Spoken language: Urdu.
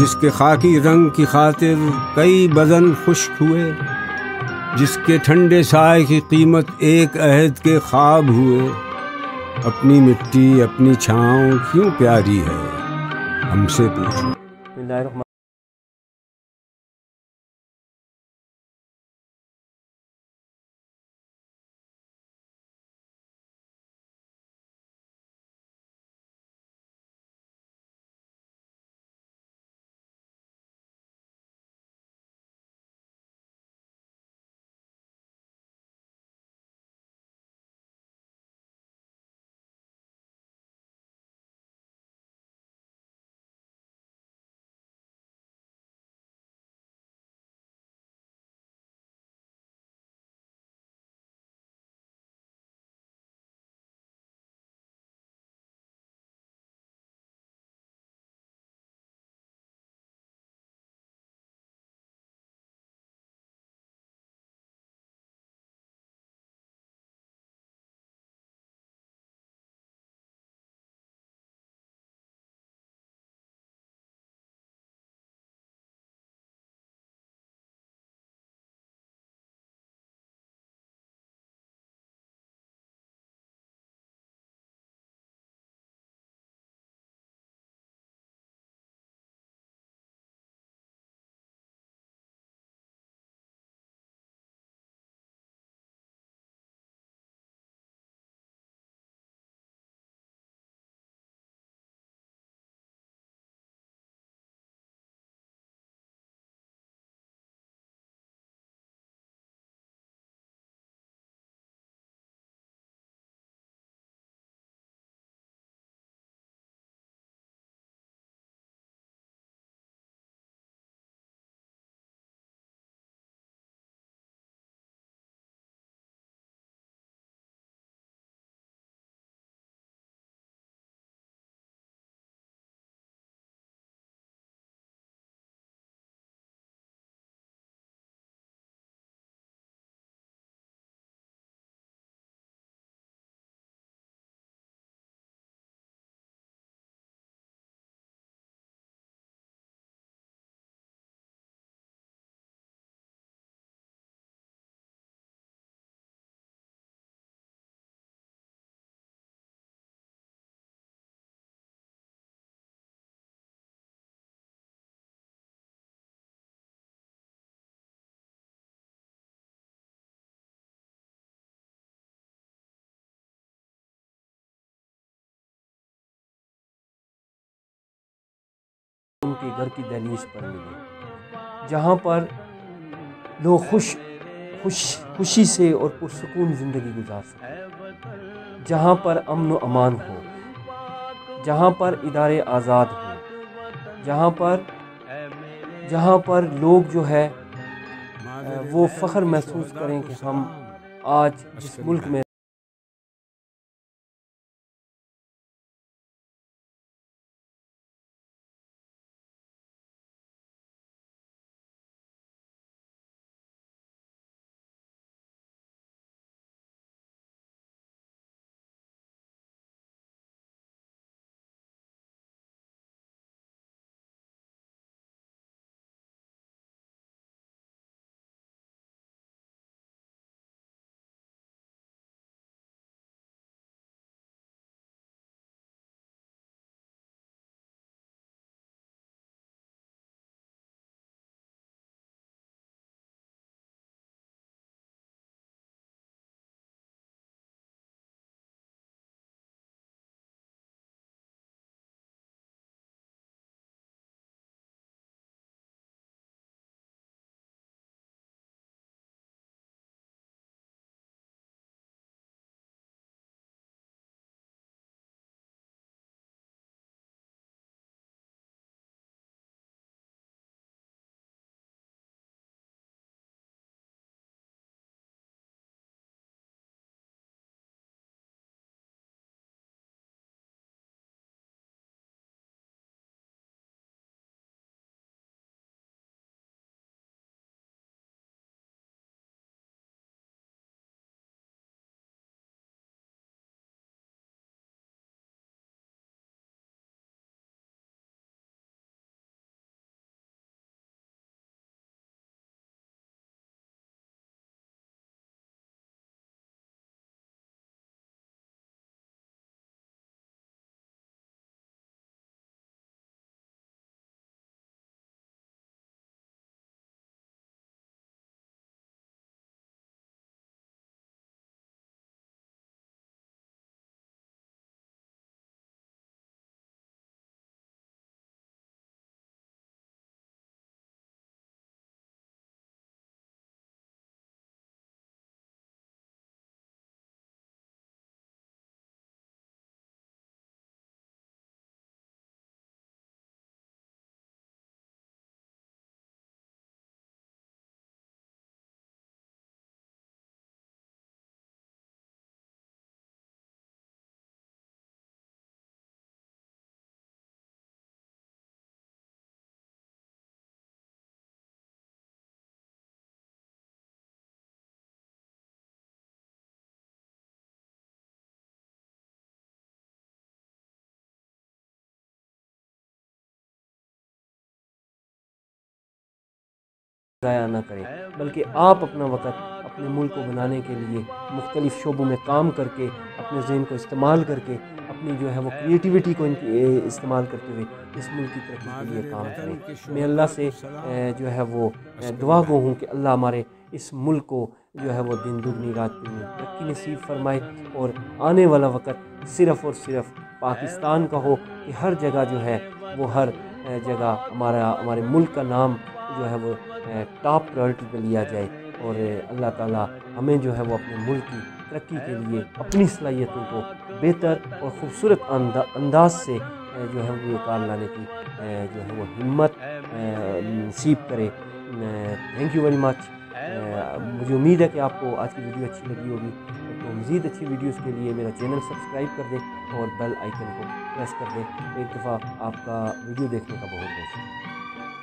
جس کے خاکی رنگ کی خاطر کئی بدن خشک ہوئے، جس کے ٹھنڈے سائے کی قیمت ایک عہد کے خواب ہوئے۔ اپنی مٹی، اپنی چھاؤں کیوں پیاری ہے؟ ہم سے پوچھو۔ گھر کی دہلیز پر ملے جہاں پر لوگ خوش خوش، خوشی سے اور پرسکون زندگی گزار سکیں جہاں پر امن و امان ہو، جہاں پر ادارے آزاد ہوں، جہاں پر جہاں پر لوگ جو ہے، وہ فخر محسوس کریں کہ ہم آج جس ملک میں ضائع نہ کریں، بلکہ آپ اپنا وقت اپنے ملک کو بنانے کے لیے مختلف شعبوں میں کام کر کے، اپنے ذہن کو استعمال کر کے، اپنی جو ہے وہ کریٹیوٹی کو استعمال کرتے ہوئے اس ملک کی ترقی کے لیے کام کریں۔ میں اللہ سے جو ہے وہ دعا گو ہوں کہ اللہ ہمارے اس ملک کو جو ہے وہ دن دگنی، رات دگنی ترقی نصیب فرمائے اور آنے والا وقت صرف اور صرف پاکستان کا ہو کہ ہر جگہ جو ہے وہ، ہر جگہ ہمارا، ہمارے ملک کا نام جو ہے وہ ٹاپ پرائرٹی پہ لیا جائے اور اللہ تعالیٰ ہمیں جو ہے وہ اپنے ملک کی ترقی کے لیے اپنی صلاحیتوں کو بہتر اور خوبصورت انداز سے جو ہے وہ کار لانے کی جو ہے وہ ہمت نصیب کرے۔ تھینک یو ویری مچ مجھے امید ہے کہ آپ کو آج کی ویڈیو اچھی لگی ہوگی۔ تو مزید اچھی ویڈیوز کے لیے میرا چینل سبسکرائب کر دیں اور بیل آئیکن کو پریس کر دیں ایک دفعہ آپ کا ویڈیو دیکھنے کا بہت بہت شکریہ۔